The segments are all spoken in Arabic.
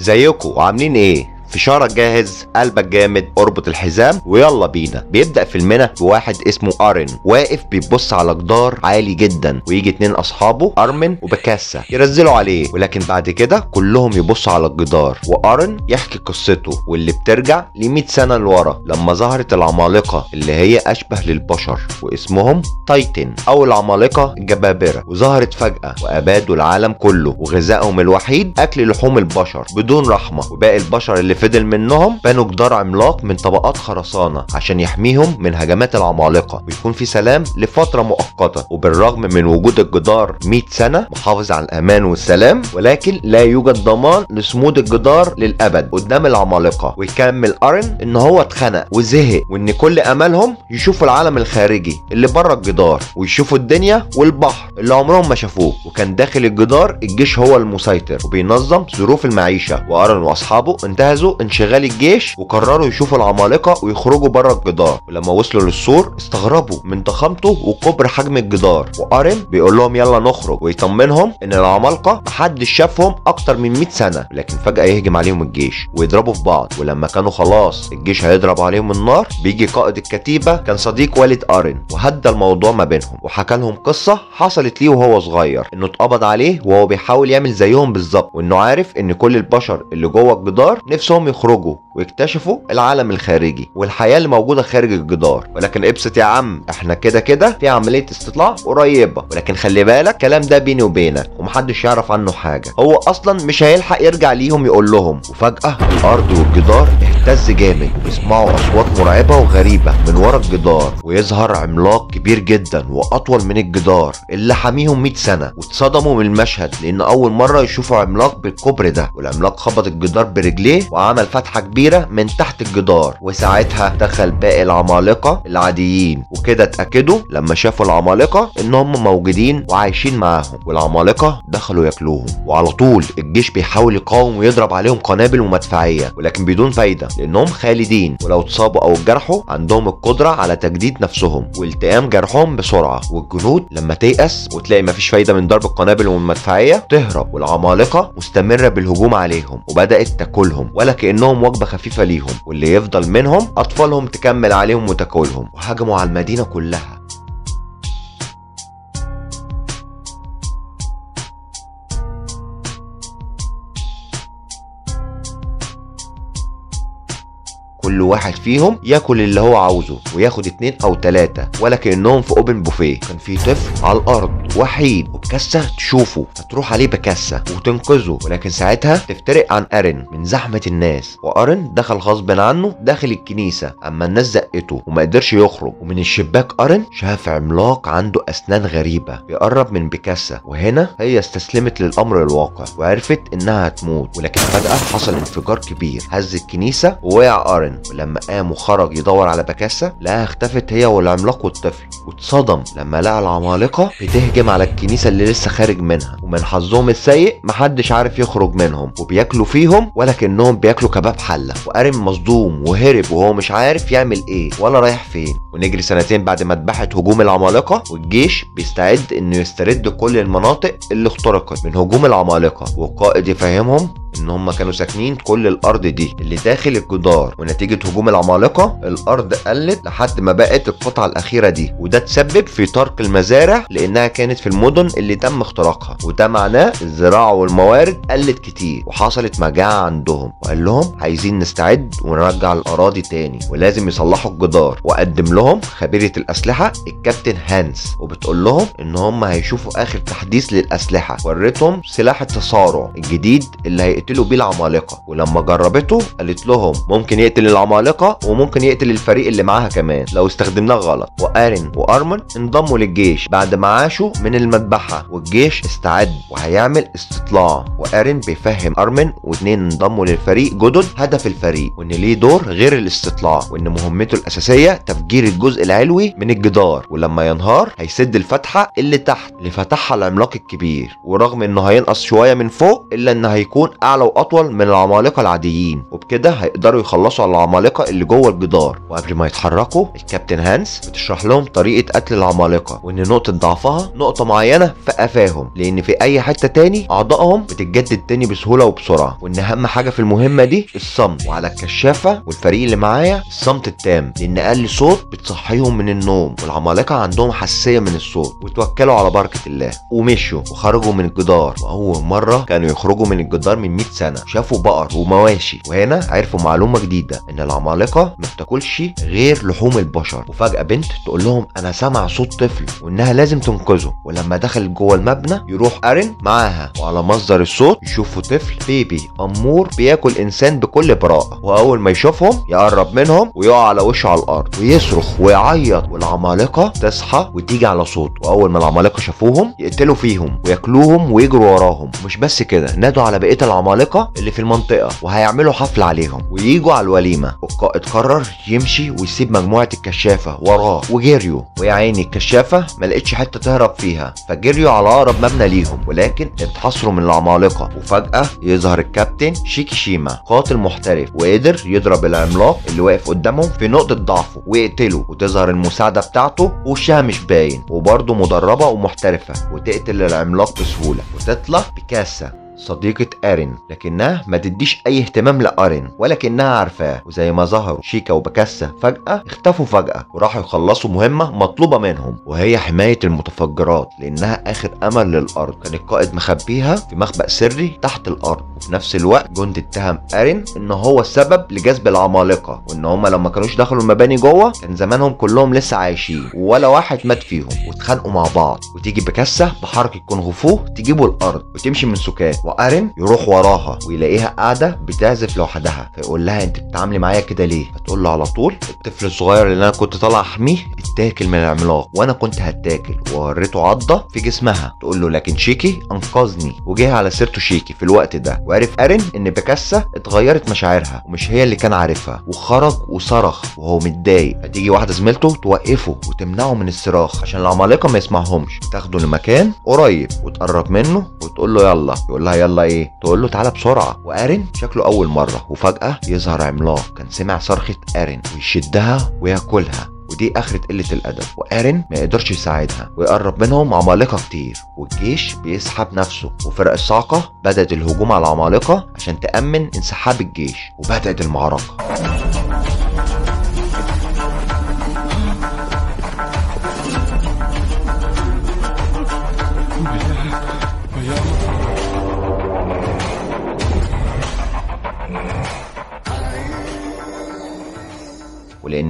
ازيكم وعاملين إيه في شعرك جاهز قلبك جامد أربط الحزام ويلا بينا. بيبدأ فيلمنا بواحد اسمه أرن. واقف بيبص على جدار عالي جدا. ويجي اتنين أصحابه أرمن وبكاسة يرزلوا عليه. ولكن بعد كده كلهم يبصوا على الجدار. وأرن يحكي قصته واللي بترجع ل 100 سنة لورا لما ظهرت العمالقة اللي هي أشبه للبشر واسمهم تايتن. أو العمالقه الجبابرة. وظهرت فجأة وأبادوا العالم كله. وغذائهم الوحيد أكل لحوم البشر بدون رحمة. وباقي البشر اللي فضل منهم بنوا جدار عملاق من طبقات خرسانة عشان يحميهم من هجمات العمالقة ويكون في سلام لفترة مؤقتة. وبالرغم من وجود الجدار 100 سنة محافظ على الأمان والسلام ولكن لا يوجد ضمان لصمود الجدار للأبد قدام العمالقة. ويكمل أرن إن هو اتخنق وزهق وإن كل أملهم يشوفوا العالم الخارجي اللي بره الجدار ويشوفوا الدنيا والبحر اللي عمرهم ما شافوه. وكان داخل الجدار الجيش هو المسيطر وبينظم ظروف المعيشة. وأرن وأصحابه انتهزوا انشغال الجيش وقرروا يشوفوا العمالقة ويخرجوا بره الجدار. ولما وصلوا للسور استغربوا من ضخامته وكبر حجم الجدار. وأرن بيقول لهم يلا نخرج ويطمنهم إن العمالقة محدش شافهم أكتر من 100 سنة. لكن فجأة يهجم عليهم الجيش ويضربوا في بعض. ولما كانوا خلاص الجيش هيضرب عليهم النار بيجي قائد الكتيبة كان صديق والد أرن وهدى الموضوع ما بينهم. وحكى لهم قصة حصلت ليه وهو صغير إنه اتقبض عليه وهو بيحاول يعمل زيهم بالظبط. وإنه عارف إن كل البشر اللي جوه الجدار نفسهم يخرجوا ويكتشفوا العالم الخارجي والحياة اللي موجودة خارج الجدار. ولكن ابسط يا عم إحنا كده كده في عملية استطلاع قريبة. ولكن خلي بالك الكلام ده بيني وبينك ومحدش يعرف عنه حاجة. هو أصلا مش هيلحق يرجع ليهم يقول لهم. وفجأة الأرض والجدار اهتز جامد ويسمعوا أصوات مرعبة وغريبة من ورا الجدار. ويظهر عملاق كبير جدا وأطول من الجدار اللي حاميهم 100 سنة. واتصدموا من المشهد لأن أول مرة يشوفوا عملاق بالكبر ده. والعملاق خبط الجدار برجليه وعمل فتحة كبيرة من تحت الجدار وساعتها دخل باقي العمالقة العاديين. وكده اتأكدوا لما شافوا العمالقة إن هم موجودين وعايشين معاهم والعمالقة دخلوا ياكلوهم. وعلى طول الجيش بيحاول يقاوم ويضرب عليهم قنابل ومدفعية ولكن بدون فايدة لأنهم خالدين. ولو اتصابوا أو اتجرحوا عندهم القدرة على تجديد نفسهم والتئام جرحهم بسرعة. والجنود لما تيأس وتلاقي مفيش فايدة من ضرب القنابل والمدفعية تهرب. والعمالقة مستمرة بالهجوم عليهم وبدأت تاكلهم. ولا كأنهم وجبة خفيفة ليهم واللي يفضل منهم أطفالهم تكمل عليهم وتاكلهم وهجموا على المدينة كلها. كل واحد فيهم ياكل اللي هو عاوزه وياخد اتنين أو تلاتة ولا كأنهم في اوبن بوفيه كان في طفل على الأرض. وحيد وبكسه تشوفه. فتروح عليه بكسة وتنقذه ولكن ساعتها تفترق عن أرن من زحمة الناس. وأرن دخل غصب عنه داخل الكنيسة أما الناس زقته وما قدرش يخرج. ومن الشباك أرن شاف عملاق عنده أسنان غريبة بيقرب من بكاسه وهنا هي استسلمت للأمر الواقع وعرفت إنها هتموت. ولكن فجأة حصل انفجار كبير. هز الكنيسة ووقع أرن. ولما قام وخرج يدور على بكاسه لقاها اختفت هي والعملاق والطفل. واتصدم لما لقى العمالقة بتهجم على الكنيسة اللي لسه خارج منها ومن حظهم السيء محدش عارف يخرج منهم وبياكلوا فيهم ولكنهم بياكلوا كباب حلة وقارن مصدوم وهرب وهو مش عارف يعمل إيه ولا رايح فين. ونجري سنتين بعد ما اتباحت هجوم العمالقة والجيش بيستعد إنه يسترد كل المناطق اللي اخترقت من هجوم العمالقة والقائد يفهمهم إن هم كانوا ساكنين كل الأرض دي اللي داخل الجدار ونتيجة هجوم العمالقة الأرض قلت لحد ما بقت القطعة الأخيرة دي وده تسبب في ترك المزارع لأنها كانت في المدن اللي تم اختراقها وده معناه الزراعة والموارد قلت كتير وحصلت مجاعة عندهم وقال لهم عايزين نستعد ونرجع الأراضي تاني ولازم يصلحوا الجدار وقدم لهم خبيرة الأسلحة الكابتن هانس وبتقول لهم إن هم هيشوفوا آخر تحديث للأسلحة وريتهم سلاح التصارع الجديد اللي هيقتلوا بيه العمالقه ولما جربته قالت لهم ممكن يقتل العمالقة وممكن يقتل الفريق اللي معاها كمان. لو استخدمناه غلط. وآرن وأرمن انضموا للجيش بعد ما عاشوا من المذبحة. والجيش استعد وهيعمل استطلاع. وآرن بيفهم أرمن واتنين انضموا للفريق. جدد هدف الفريق. وإن ليه دور غير الاستطلاع. وإن مهمته الأساسية تفجير الجزء العلوي من الجدار. ولما ينهار هيسد الفتحة اللي تحت. اللي فتحها العملاق الكبير. ورغم إنه هينقص شوية من فوق إلا انه هيكون أعلى وأطول من العمالقة العاديين وبكده هيقدروا يخلصوا على العمالقة اللي جوه الجدار. وقبل ما يتحركوا الكابتن هانس بتشرح لهم طريقة قتل العمالقة وإن نقطة ضعفها نقطة معينة في قفاهم لأن في أي حتة تاني أعضائهم بتتجدد تاني بسهولة وبسرعة. وإن أهم حاجة في المهمة دي الصمت وعلى الكشافة والفريق اللي معايا الصمت التام لأن أقل صوت بتصحيهم من النوم والعمالقة عندهم حساسية من الصوت وتوكلوا على بركة الله. ومشوا وخرجوا من الجدار. وأول مرة كانوا يخرجوا من الجدار من 100 سنة شافوا بقر ومواشي وهنا عرفوا معلومة جديدة إن العمالقة ما بتاكلش غير لحوم البشر. وفجأة بنت تقول لهم أنا سامع صوت طفل وإنها لازم تنقذه. ولما دخل جوه المبنى يروح ارن معاها وعلى مصدر الصوت يشوفوا طفل بيبي أمور بياكل إنسان بكل براءة. وأول ما يشوفهم يقرب منهم ويقع على وشه على الأرض ويصرخ ويعيط والعمالقة تصحى وتيجي على صوت. وأول ما العمالقة شافوهم يقتلوا فيهم وياكلوهم ويجروا وراهم. مش بس كده نادوا على بقية العمالقة. اللي في المنطقة وهيعملوا حفله عليهم وييجوا على الوليمة. والقائد قرر يمشي ويسيب مجموعة الكشافة وراه وجريوا ويا عيني الكشافة ما لقتش حتة تهرب فيها. فجريوا على أقرب مبنى ليهم ولكن اتحصروا من العمالقة. وفجأة يظهر الكابتن شيكي شيما قاتل محترف وقدر يضرب العملاق اللي واقف قدامهم في نقطة ضعفه ويقتله. وتظهر المساعدة بتاعته وشها مش باين. وبرضه مدربة ومحترفة وتقتل العملاق بسهولة. وتطلع بكاسة. صديقة أرين لكنها ما تديش أي اهتمام لأرين ولكنها عارفاه وزي ما ظهروا شيكا وبكاسة فجأة اختفوا فجأة وراحوا يخلصوا مهمة مطلوبة منهم وهي حماية المتفجرات لأنها آخر أمل للأرض. كان القائد مخبيها في مخبأ سري تحت الأرض وفي نفس الوقت جند اتهم أرين إن هو السبب لجذب العمالقة وإن هما لما كانوش دخلوا المباني جوه كان زمانهم كلهم لسه عايشين ولا واحد مات فيهم واتخانقوا مع بعض. وتيجي بكاسة بحركة كونغ فو تجيبوا الأرض وتمشي من سكات وأرن يروح وراها ويلاقيها قاعدة بتعزف لوحدها فيقول لها أنت بتتعاملي معايا كده ليه؟ فتقول له على طول الطفل الصغير اللي أنا كنت طالع احميه اتاكل من العملاق وأنا كنت هتاكل ووريته عضة في جسمها تقول له لكن شيكي أنقذني وجه على سيرته شيكي في الوقت ده وعرف أرن إن بكاسه اتغيرت مشاعرها ومش هي اللي كان عارفها وخرج وصرخ وهو متضايق فتيجي واحدة زميلته توقفه وتمنعه من الصراخ عشان العمالقة ما يسمعهمش تاخده لمكان قريب وتقرب منه وتقول له يلا يقول لها يلا إيه؟ تقول له تعالى بسرعة. وأرن شكله أول مرة. وفجأة يظهر عملاق. كان سمع صرخة أرن ويشدها وياكلها. ودي آخرة قلة الأدب. وأرن ما يقدرش يساعدها. ويقرب منهم عمالقة كتير. والجيش بيسحب نفسه. وفرق الصاعقة بدأت الهجوم على العمالقة عشان تأمن انسحاب الجيش. وبدأت المعركة.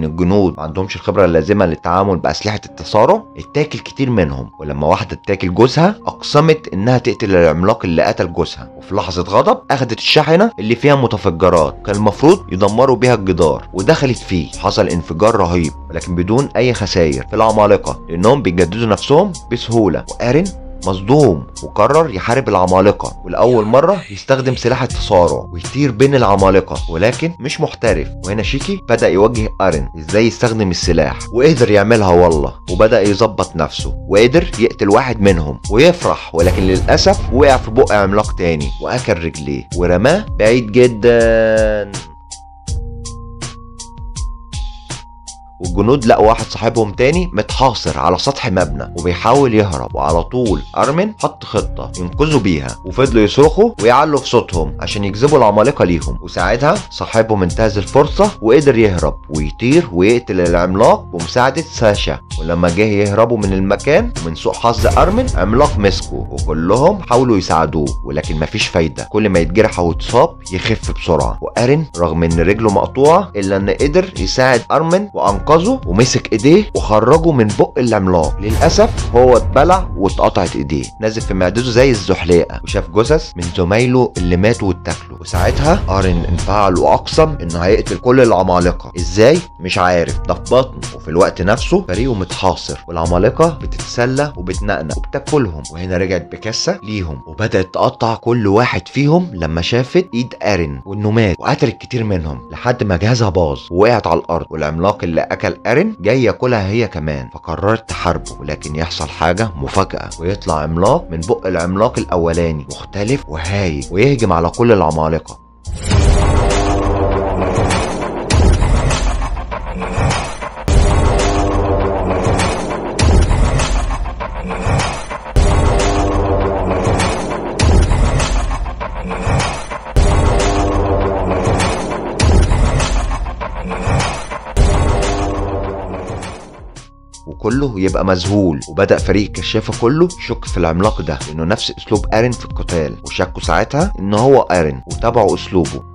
ولان الجنود ما عندهمش الخبرة اللازمة للتعامل بأسلحة التصارع اتاكل كتير منهم. ولما واحدة اتاكل جوزها أقسمت إنها تقتل العملاق اللي قتل جوزها. وفي لحظة غضب أخدت الشاحنة اللي فيها متفجرات كان المفروض يدمروا بيها الجدار. ودخلت فيه. حصل انفجار رهيب ولكن بدون أي خسائر في العمالقة لأنهم بيجددوا نفسهم بسهولة. وأرن مصدوم وقرر يحارب العمالقة ولأول مرة يستخدم سلاح التصارع ويطير بين العمالقة ولكن مش محترف. وهنا شيكي بدأ يوجه أرن إزاي يستخدم السلاح وقدر يعملها والله وبدأ يظبط نفسه وقدر يقتل واحد منهم ويفرح ولكن للأسف وقع في بق عملاق تاني وأكل رجليه ورماه بعيد جدا. والجنود لقوا واحد صاحبهم تاني متحاصر على سطح مبنى وبيحاول يهرب وعلى طول أرمن حط خطة ينقذوا بيها وفضلوا يصرخوا ويعلوا في صوتهم عشان يجذبوا العمالقة ليهم. وساعتها صاحبهم انتهز الفرصة وقدر يهرب ويطير ويقتل العملاق بمساعدة ساشا. ولما جه يهربوا من المكان ومن سوء حظ أرمن عملاق مسكه وكلهم حاولوا يساعدوه ولكن مفيش فايدة. كل ما يتجرح أو يتصاب يخف بسرعة. وأرن رغم إن رجله مقطوعة إلا إن قدر يساعد أرمن وأنقذه. انقذه ومسك إيديه وخرجه من بق العملاق. للأسف هو اتبلع واتقطعت إيديه. نازل في معدته زي الزحليقة. وشاف جثث من زمايله اللي ماتوا واتاكلوا. وساعتها أرن انفعل وأقسم إنه هيقتل كل العمالقة. إزاي؟ مش عارف. ده في بطنه. وفي الوقت نفسه فريقه متحاصر. والعمالقة بتتسلى وبتنقنق وبتاكلهم. وهنا رجعت بكاسه ليهم. وبدأت تقطع كل واحد فيهم لما شافت إيد أرن. وإنه مات. وقتلت كتير منهم لحد ما جهازها باظ. ووقعت على الأرض. والعملاق اللي شكل ارين جاي ياكلها هي كمان. فقررت تحاربه ولكن يحصل حاجة مفاجأة ويطلع عملاق من بق العملاق الأولاني مختلف وهايج ويهجم على كل العمالقة. وكله يبقى مذهول. وبدأ فريق الكشافة كله يشك في العملاق ده لأنه نفس أسلوب أرين في القتال. وشكوا ساعتها إن هو أرين وتابعوا أسلوبه.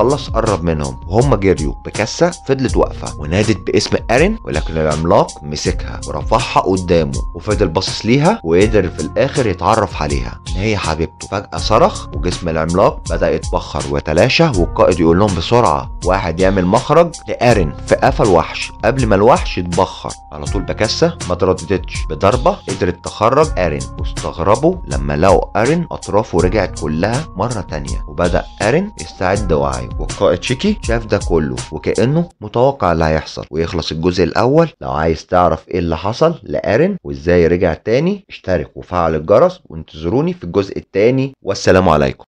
خلص قرب منهم. وهم جريوا بكسة فضلت واقفة ونادت باسم أرين ولكن العملاق مسكها ورفعها قدامه وفضل باصص ليها وقدر في الآخر يتعرف عليها إن هي حبيبته. فجأة صرخ وجسم العملاق بدأ يتبخر ويتلاشى والقائد يقول لهم بسرعة واحد يعمل مخرج لأرين في قفا الوحش. قبل ما الوحش يتبخر على طول بكسة ما ترددتش. بضربة قدرت تخرج أرين واستغربوا لما لقوا أرين أطرافه رجعت كلها مرة تانية. وبدأ أرين يستعد وعيه والقائد شيكي شاف ده كله وكأنه متوقع اللي هيحصل. ويخلص الجزء الأول لو عايز تعرف إيه اللي حصل لأرين وإزاي رجع تاني اشترك وفعل الجرس وانتظروني في الجزء التاني. والسلام عليكم.